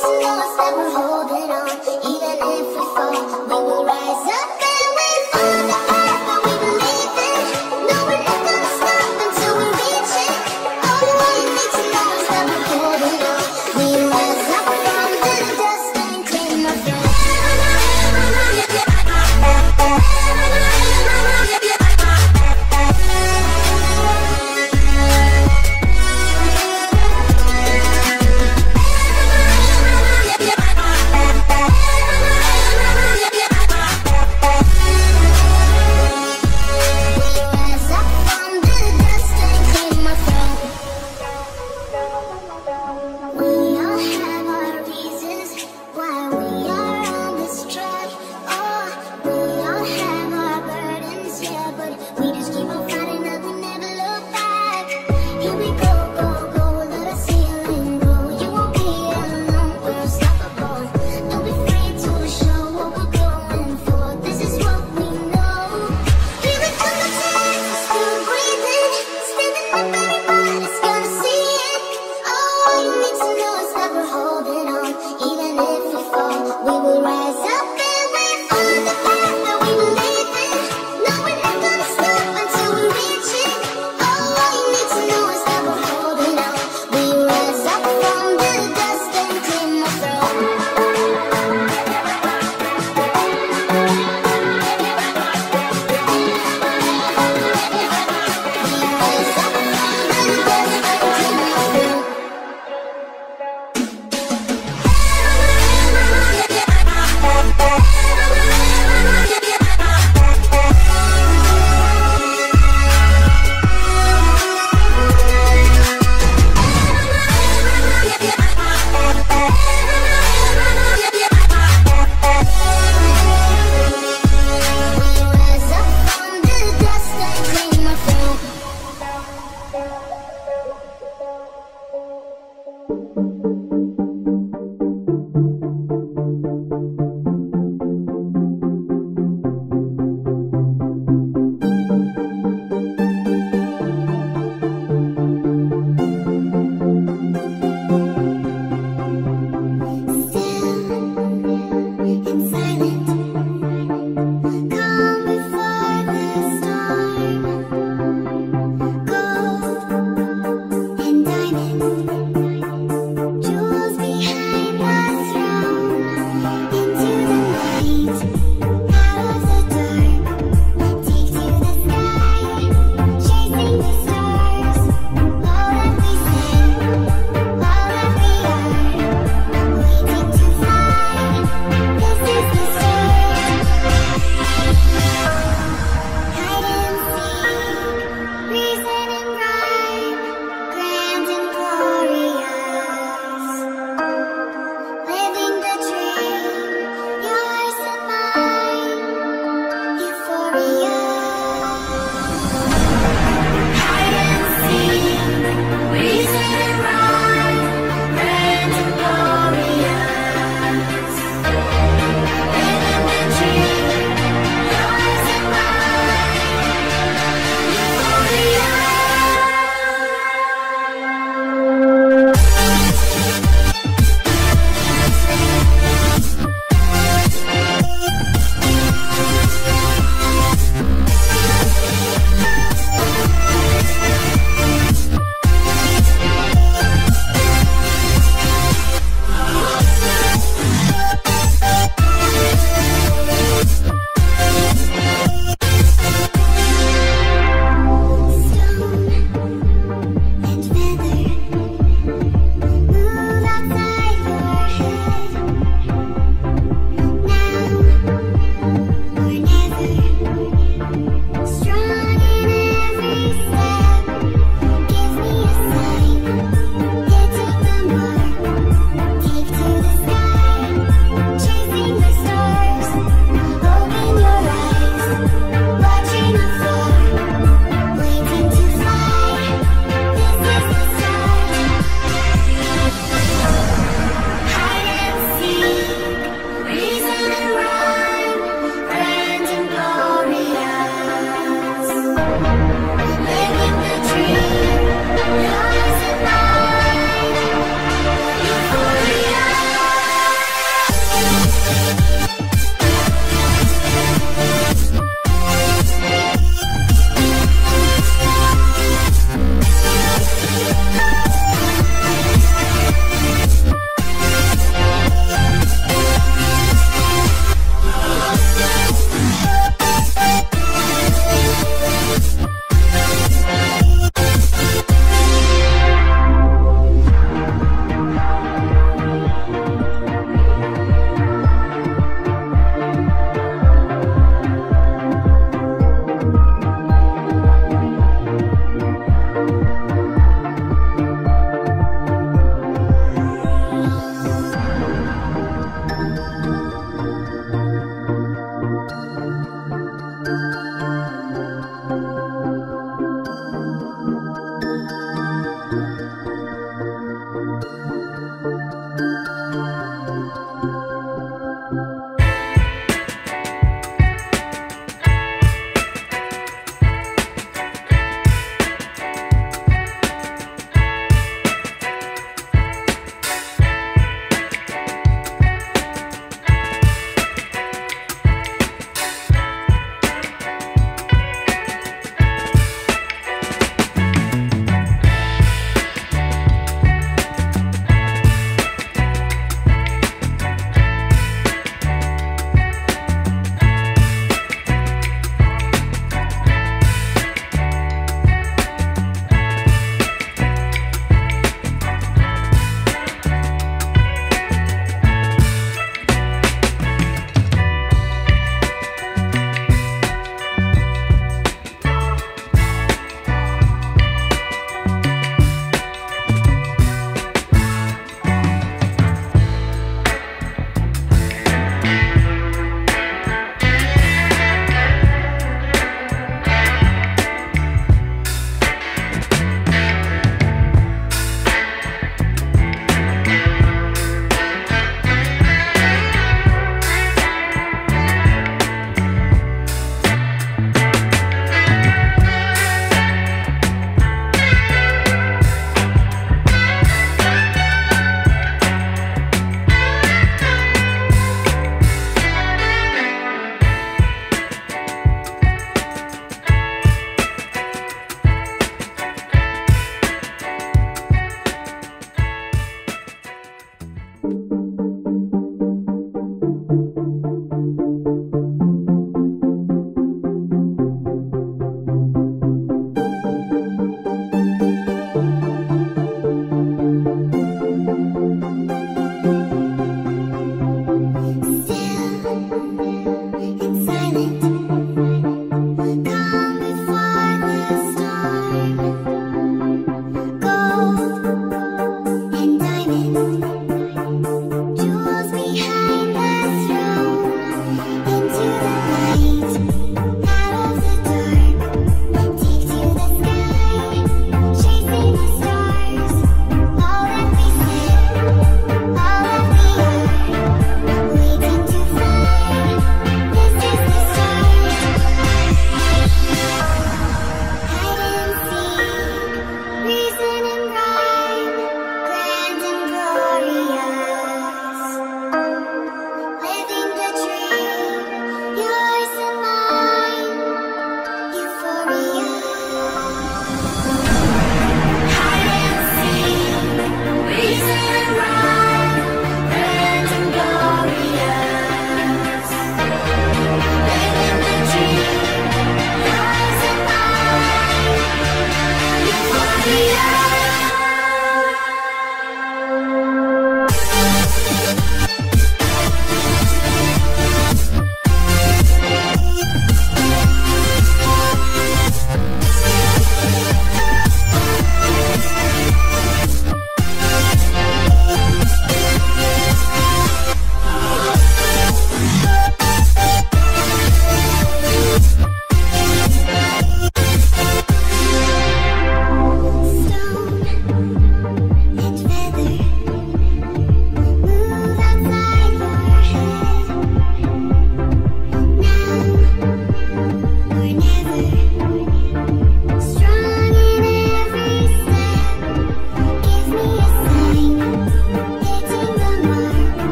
I'm gonna stop holding on.